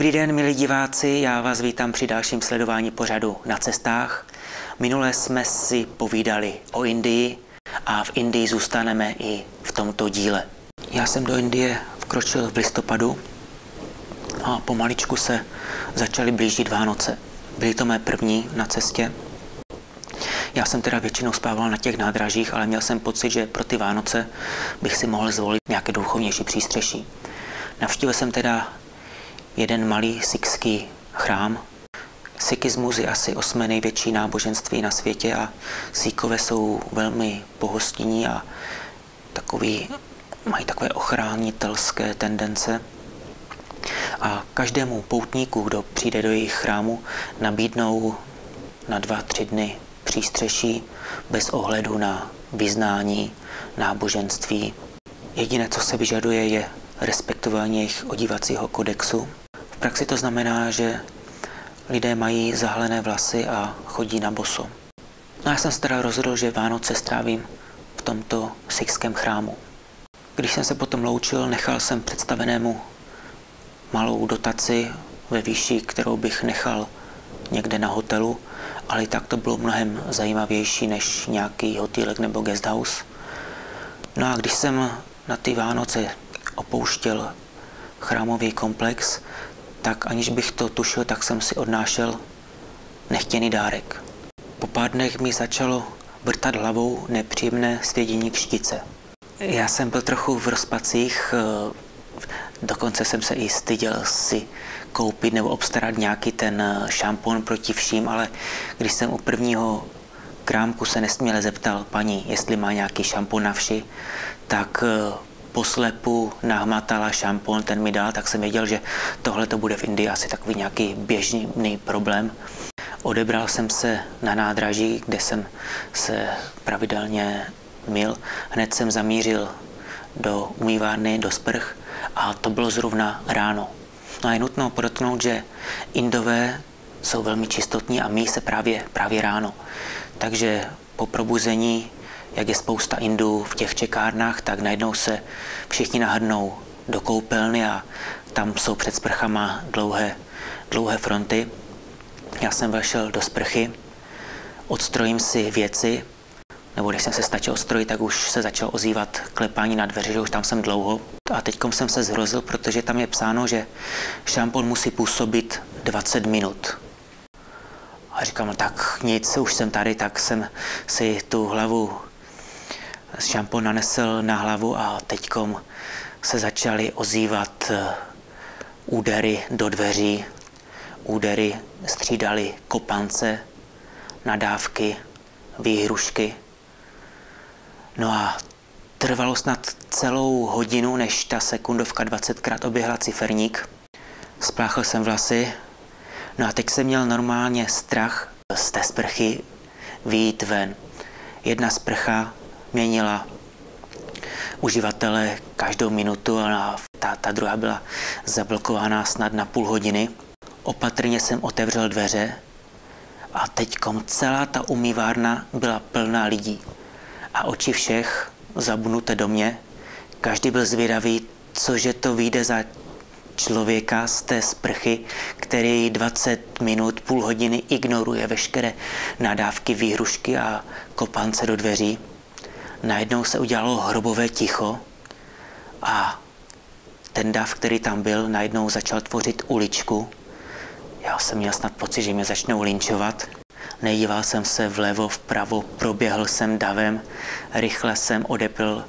Dobrý den, milí diváci, já vás vítám při dalším sledování pořadu na cestách. Minule jsme si povídali o Indii a v Indii zůstaneme i v tomto díle. Já jsem do Indie vkročil v listopadu a pomaličku se začaly blížit Vánoce. Byly to mé první na cestě. Já jsem teda většinou spával na těch nádražích, ale měl jsem pocit, že pro ty Vánoce bych si mohl zvolit nějaké duchovnější přístřeší. Navštívil jsem teda jeden malý sikský chrám. Sikismus je asi osmé největší náboženství na světě a síkové jsou velmi pohostinní a takový, mají takové ochránitelské tendence. A každému poutníku, kdo přijde do jejich chrámu, nabídnou na dva, tři dny přístřeší bez ohledu na vyznání, náboženství. Jediné, co se vyžaduje, je respektování jejich odívacího kodexu. V praxi to znamená, že lidé mají zahalené vlasy a chodí na boso. No já jsem se teda rozhodl, že Vánoce strávím v tomto sikském chrámu. Když jsem se potom loučil, nechal jsem představenému malou dotaci ve výši, kterou bych nechal někde na hotelu, ale i tak to bylo mnohem zajímavější než nějaký hotelek nebo guesthouse. No a když jsem na ty Vánoce opouštěl chrámový komplex, tak aniž bych to tušil, tak jsem si odnášel nechtěný dárek. Po pár dnech mi začalo vrtat hlavou nepříjemné svědění kštice. Já jsem byl trochu v rozpacích, eh, dokonce jsem se i styděl si koupit nebo obstarat nějaký ten eh, šampon proti vším, ale když jsem u prvního krámku se nesměle zeptal paní, jestli má nějaký šampon na vši, tak eh, poslepu nahmatala šampon, ten mi dal, tak jsem věděl, že tohle to bude v Indii asi takový nějaký běžný problém. Odebral jsem se na nádraží, kde jsem se pravidelně mil. Hned jsem zamířil do umývárny, do sprch a to bylo zrovna ráno. No a je nutno podotknout, že Indové jsou velmi čistotní a mí se právě, právě ráno. Takže po probuzení jak je spousta Indů v těch čekárnách, tak najednou se všichni nahrnou do koupelny a tam jsou před sprchama dlouhé, dlouhé fronty. Já jsem vešel do sprchy, odstrojím si věci, nebo když jsem se stačil odstrojit, tak už se začal ozývat klepání na dveře, že už tam jsem dlouho. A teď jsem se zhrozil, protože tam je psáno, že šampon musí působit 20 minut. A říkám, no tak nic, už jsem tady, tak jsem si tu hlavu šampon nanesl na hlavu a teďkom se začaly ozývat eh, údery do dveří, údery střídaly kopance, nadávky, výhrušky. No a trvalo snad celou hodinu, než ta sekundovka 20krát oběhla ciferník. Spláchl jsem vlasy, no a teď jsem měl normálně strach z té sprchy výjít ven. Jedna sprcha měnila uživatele každou minutu a ta, ta druhá byla zablokovaná snad na půl hodiny. Opatrně jsem otevřel dveře a teďkom celá ta umývárna byla plná lidí. A oči všech zabnuté do mě. Každý byl zvědavý, cože to vyjde za člověka z té sprchy, který 20 minut, půl hodiny ignoruje veškeré nadávky, výhrušky a kopance do dveří najednou se udělalo hrobové ticho a ten dav, který tam byl, najednou začal tvořit uličku. Já jsem měl snad pocit, že mě začnou linčovat. Nejíval jsem se vlevo, vpravo, proběhl jsem davem, rychle jsem odepl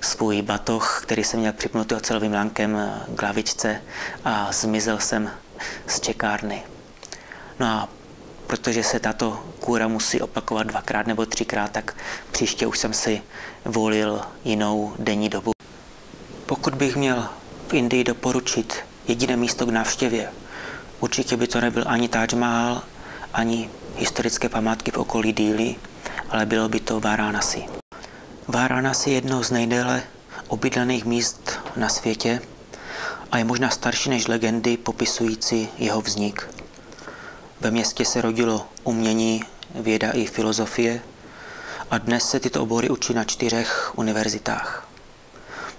svůj batoh, který jsem měl připnutý ocelovým lánkem k hlavičce a zmizel jsem z čekárny. No a protože se tato kůra musí opakovat dvakrát nebo třikrát, tak příště už jsem si volil jinou denní dobu. Pokud bych měl v Indii doporučit jediné místo k návštěvě, určitě by to nebyl ani Taj Mahal, ani historické památky v okolí Díly, ale bylo by to Varanasi. Varanasi je jedno z nejdéle obydlených míst na světě a je možná starší než legendy popisující jeho vznik. Ve městě se rodilo umění, věda i filozofie a dnes se tyto obory učí na čtyřech univerzitách.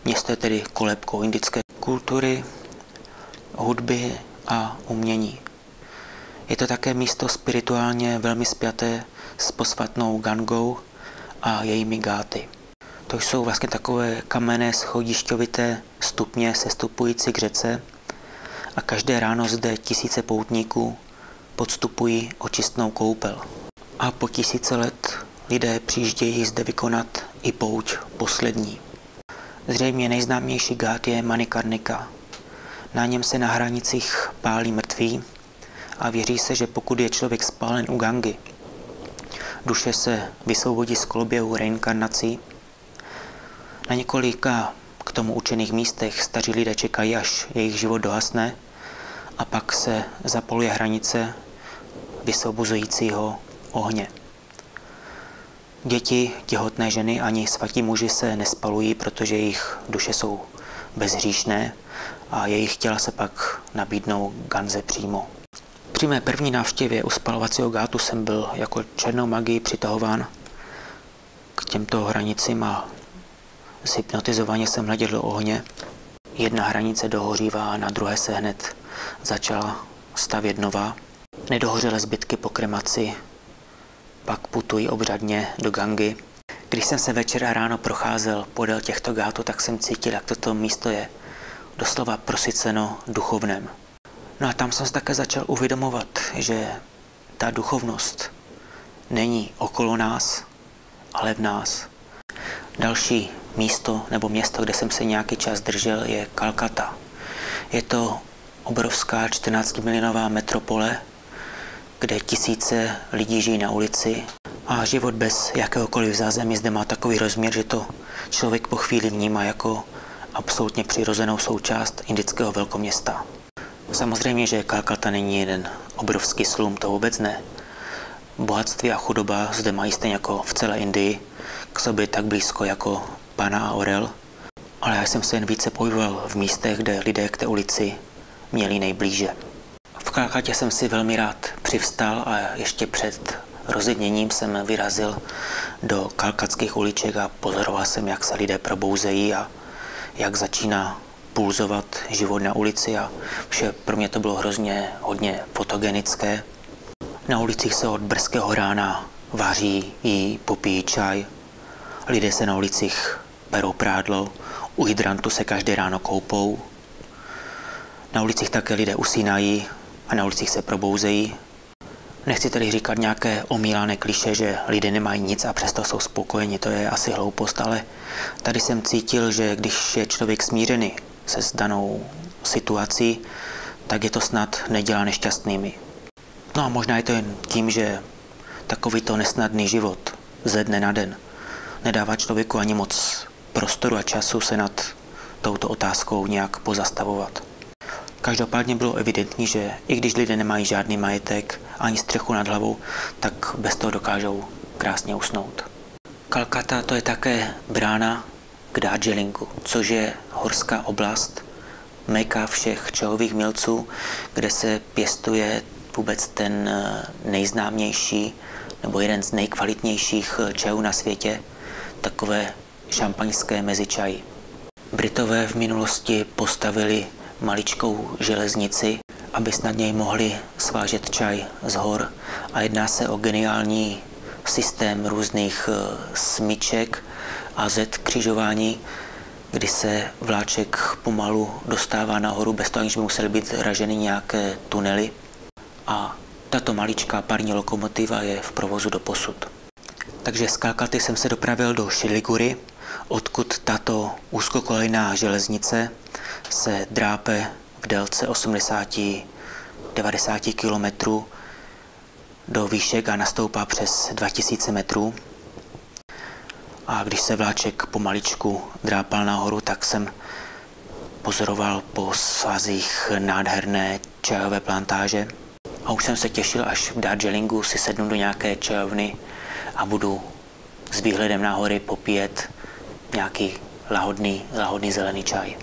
Město je tedy kolebkou indické kultury, hudby a umění. Je to také místo spirituálně velmi spjaté s posvatnou Gangou a jejími gáty. To jsou vlastně takové kamenné schodišťovité stupně sestupující k řece a každé ráno zde tisíce poutníků podstupují očistnou koupel. A po tisíce let lidé přijíždějí zde vykonat i pouť poslední. Zřejmě nejznámější gát je Manikarnika. Na něm se na hranicích pálí mrtví a věří se, že pokud je člověk spálen u Gangy, duše se vysvobodí z koloběhu reinkarnací. Na několika k tomu učených místech staří lidé čekají, až jejich život dohasne a pak se zapoluje hranice vysvobozujícího ohně. Děti, těhotné ženy ani svatí muži se nespalují, protože jejich duše jsou bezhříšné a jejich těla se pak nabídnou Ganze přímo. Při mé první návštěvě u spalovacího gátu jsem byl jako černou magii přitahován k těmto hranicím a zhypnotizovaně jsem hleděl do ohně. Jedna hranice dohořívá na druhé se hned začala stavět nová. Nedohořelé zbytky po kremaci pak putují obřadně do Gangy. Když jsem se večer a ráno procházel podél těchto gátů, tak jsem cítil, jak toto místo je doslova prosyceno duchovnem. No a tam jsem se také začal uvědomovat, že ta duchovnost není okolo nás, ale v nás. Další místo nebo město, kde jsem se nějaký čas držel, je Kalkata. Je to obrovská 14 milionová metropole, kde tisíce lidí žijí na ulici a život bez jakéhokoliv zázemí zde má takový rozměr, že to člověk po chvíli vnímá jako absolutně přirozenou součást indického velkoměsta. Samozřejmě, že Kalkata není jeden obrovský slum, to vůbec ne. Bohatství a chudoba zde mají stejně jako v celé Indii k sobě tak blízko jako pana a orel, ale já jsem se jen více pohyboval v místech, kde lidé k té ulici měli nejblíže. Kalkatě jsem si velmi rád přivstal a ještě před rozedněním jsem vyrazil do kalkatských uliček a pozoroval jsem, jak se lidé probouzejí a jak začíná pulzovat život na ulici a vše pro mě to bylo hrozně hodně fotogenické. Na ulicích se od brzkého rána vaří, jí, popíjí čaj. Lidé se na ulicích berou prádlo, u hydrantu se každé ráno koupou. Na ulicích také lidé usínají a na ulicích se probouzejí. Nechci tedy říkat nějaké omílané kliše, že lidé nemají nic a přesto jsou spokojeni, to je asi hloupost, ale tady jsem cítil, že když je člověk smířený se s danou situací, tak je to snad nedělá nešťastnými. No a možná je to jen tím, že takovýto nesnadný život ze dne na den nedává člověku ani moc prostoru a času se nad touto otázkou nějak pozastavovat. Každopádně bylo evidentní, že i když lidé nemají žádný majetek ani střechu nad hlavou, tak bez toho dokážou krásně usnout. Kalkata to je také brána k Darjeelingu, což je horská oblast, meka všech čajových milců, kde se pěstuje vůbec ten eh, nejznámější nebo jeden z nejkvalitnějších eh, čajů na světě, takové šampaňské mezičaj. Britové v minulosti postavili maličkou železnici, aby snadněji mohli svážet čaj z hor a jedná se o geniální systém různých eh, smyček a Z křižování, kdy se vláček pomalu dostává nahoru bez toho, aniž by musely být raženy nějaké tunely. A tato maličká parní lokomotiva je v provozu do posud. Takže z Kalkaty jsem se dopravil do Šiligury, odkud tato úzkokolejná železnice se drápe v délce 80-90 km do výšek a nastoupá přes 2000 metrů. A když se vláček pomaličku drápal nahoru, tak jsem pozoroval po svazích nádherné čajové plantáže. A už jsem se těšil, až v Darjeelingu si sednu do nějaké čajovny a budu s výhledem na hory popíjet nějaký lahodný, lahodný zelený čaj.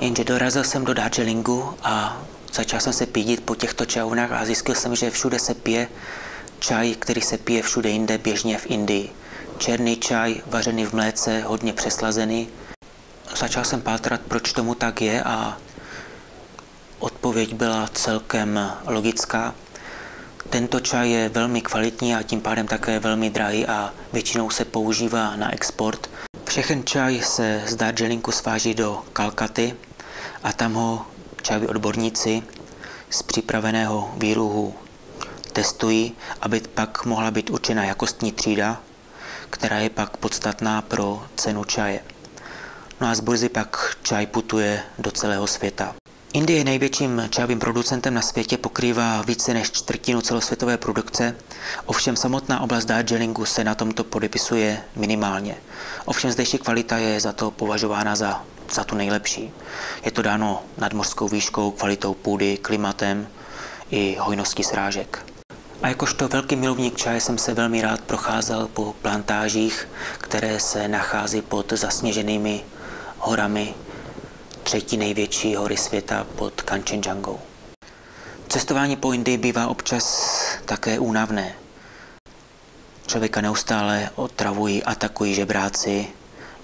Jenže dorazil jsem do Darjeelingu a začal jsem se pídit po těchto čajovnách a zjistil jsem, že všude se pije čaj, který se pije všude jinde, běžně v Indii černý čaj vařený v mléce, hodně přeslazený. Začal jsem pátrat, proč tomu tak je a odpověď byla celkem logická. Tento čaj je velmi kvalitní a tím pádem také velmi drahý a většinou se používá na export. Všechen čaj se z Darjeelingu sváží do Kalkaty a tam ho čajoví odborníci z připraveného výluhu testují, aby pak mohla být určena jakostní třída, která je pak podstatná pro cenu čaje. No a z burzy pak čaj putuje do celého světa. Indie je největším čajovým producentem na světě, pokrývá více než čtvrtinu celosvětové produkce, ovšem samotná oblast Darjeelingu se na tomto podepisuje minimálně. Ovšem zdejší kvalita je za to považována za, za tu nejlepší. Je to dáno nadmořskou výškou, kvalitou půdy, klimatem i hojností srážek. A jakožto velký milovník čaje jsem se velmi rád procházel po plantážích, které se nachází pod zasněženými horami třetí největší hory světa pod Kanchenjungou. Cestování po Indii bývá občas také únavné. Člověka neustále otravují, atakují žebráci,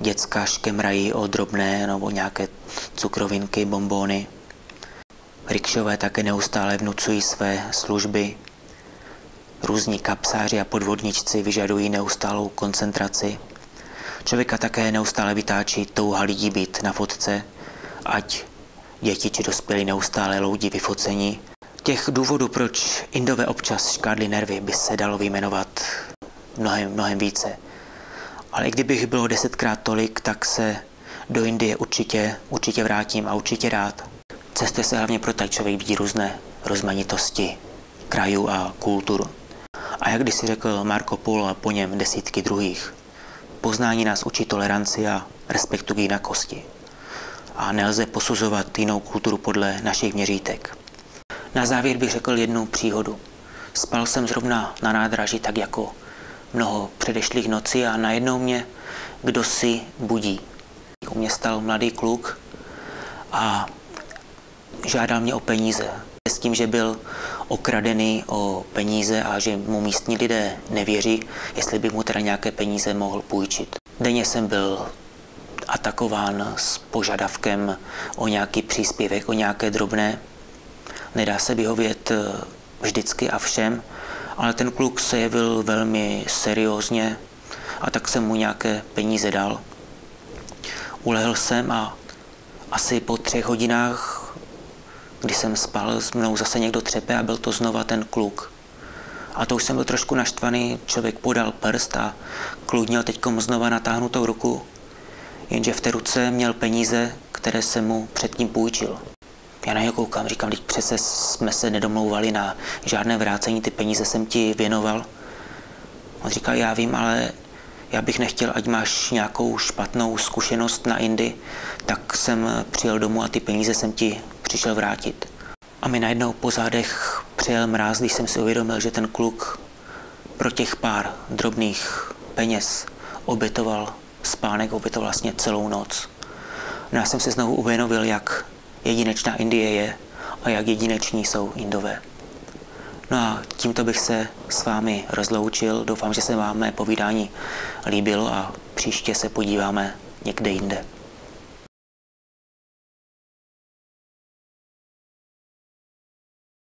děcka škemrají o drobné nebo nějaké cukrovinky, bombóny. Rikšové také neustále vnucují své služby. Různí kapsáři a podvodničci vyžadují neustálou koncentraci. Člověka také neustále vytáčí touha lidí být na fotce, ať děti či dospělí neustále loudí vyfocení. Těch důvodů, proč Indové občas škádly nervy, by se dalo vyjmenovat mnohem, mnohem více. Ale i kdybych bylo desetkrát tolik, tak se do Indie určitě, určitě vrátím a určitě rád. Cestuje se hlavně proto, že člověk vidí různé rozmanitosti krajů a kultur. A jak když si řekl Marco Polo a po něm desítky druhých, poznání nás učí toleranci a respektu k jinakosti a nelze posuzovat jinou kulturu podle našich měřítek. Na závěr bych řekl jednu příhodu. Spal jsem zrovna na nádraží tak jako mnoho předešlých nocí a najednou mě kdo si budí. U mě stal mladý kluk a žádal mě o peníze. S tím, že byl okradený o peníze a že mu místní lidé nevěří, jestli by mu teda nějaké peníze mohl půjčit. Denně jsem byl atakován s požadavkem o nějaký příspěvek, o nějaké drobné. Nedá se vyhovět eh, vždycky a všem, ale ten kluk se jevil velmi seriózně a tak jsem mu nějaké peníze dal. Ulehl jsem a asi po třech hodinách, kdy jsem spal, s mnou zase někdo třepe a byl to znova ten kluk. A to už jsem byl trošku naštvaný, člověk podal prst a kluk měl teď znova natáhnutou ruku jenže v té ruce měl peníze, které se mu předtím půjčil. Já na něho koukám, říkám, teď přece jsme se nedomlouvali na žádné vrácení, ty peníze jsem ti věnoval. On říkal, já vím, ale já bych nechtěl, ať máš nějakou špatnou zkušenost na Indy, tak jsem přijel domů a ty peníze jsem ti přišel vrátit. A mi najednou po zádech přijel mráz, když jsem si uvědomil, že ten kluk pro těch pár drobných peněz obětoval spánek opět vlastně celou noc. No já jsem se znovu uvědomil, jak jedinečná Indie je a jak jedineční jsou Indové. No a tímto bych se s vámi rozloučil. Doufám, že se vám mé povídání líbilo a příště se podíváme někde jinde.